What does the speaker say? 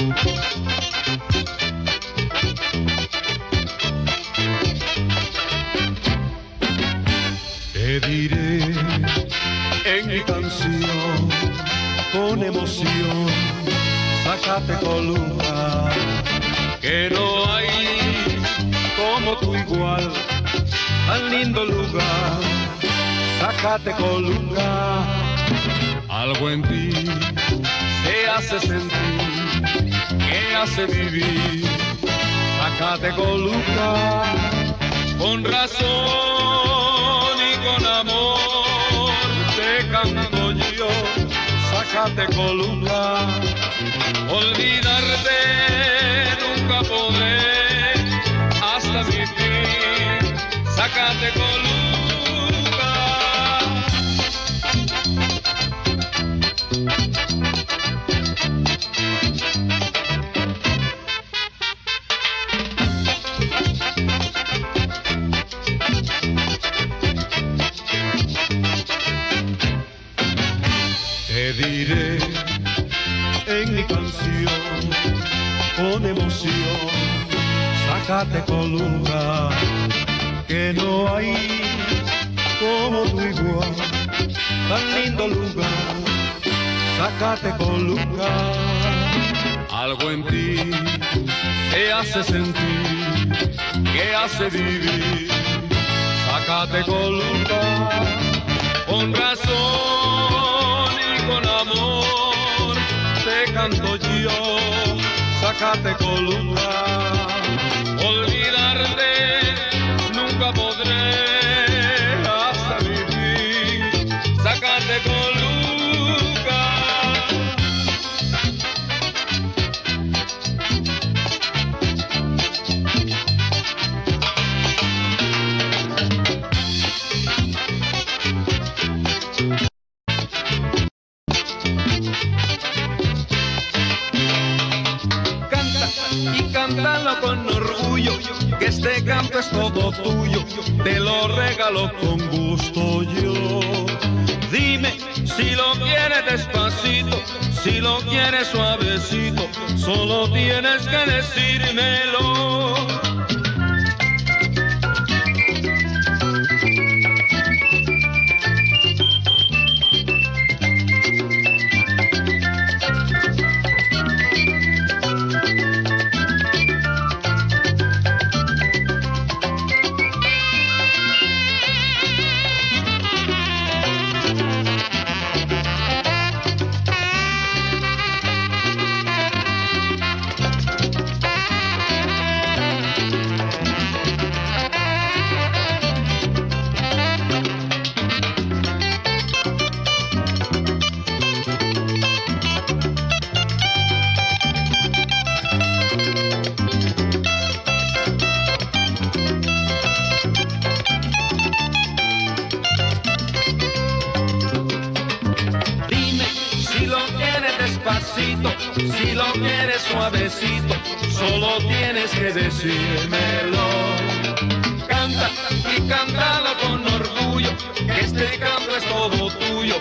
Te diré en mi canción con emoción, sácate columna, que no hay como tú igual, tan lindo lugar, sácate columna, algo en ti se hace sentir, hace vivir, sácate columna, con razón y con amor te canto yo, sácate columna, olvidarte nunca podré. Hasta mi fin, sácate. Te diré en mi canción con emoción, sácate columna, que no hay como tu igual, tan lindo lugar, sácate columna, algo en ti se hace sentir, que hace vivir, sácate columna, con yo, sácate columna, olvidarte nunca podré cántalo con orgullo, que este canto es todo tuyo, te lo regalo con gusto yo. Dime si lo quieres despacito, si lo quieres suavecito, solo tienes que decírmelo. Quieres suavecito, solo tienes que decírmelo. Canta y cántalo con orgullo, que este canto es todo tuyo,